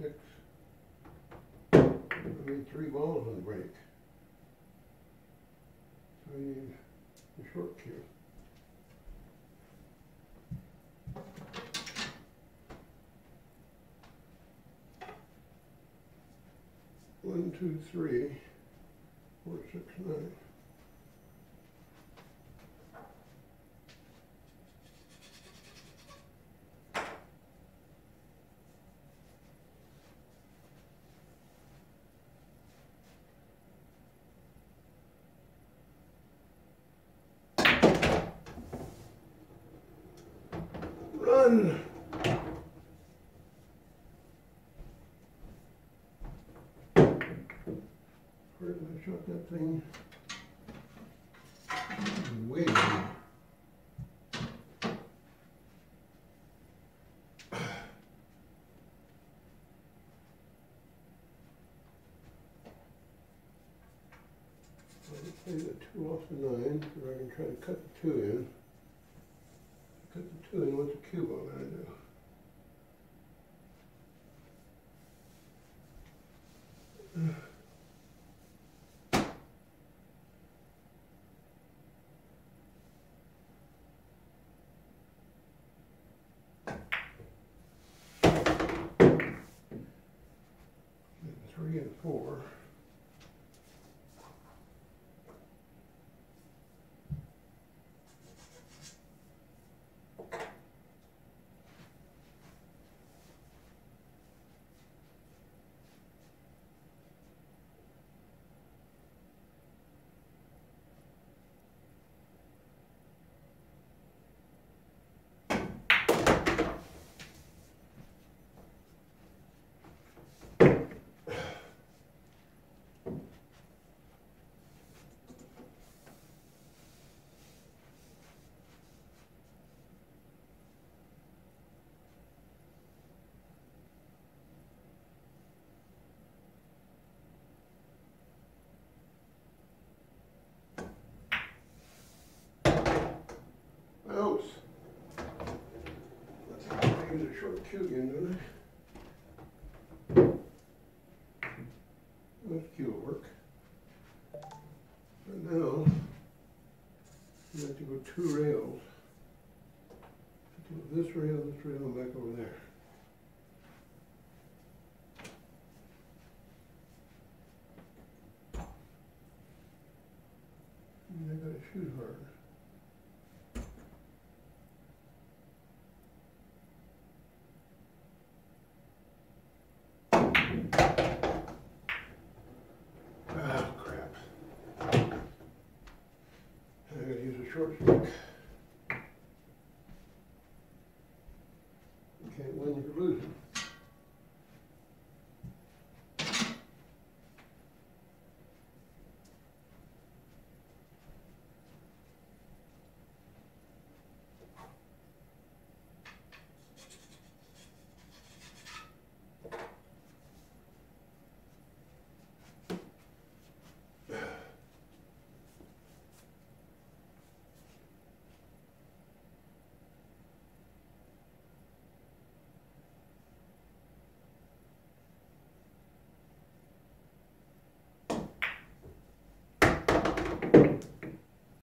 six. I three balls on the break. So I need a short cue. One, two, three, four, six, nine. Run! Where did I shot that thing? Way play the two off the nine, or I can try to cut the two in. Cut the two in with the cube I'm gonna do. And Three and four. Bounce. Use a short cue again, don't I? That cue will work. But now, you have to go two rails. This rail, this rail, and back over there. I gotta shoot hard. Ah,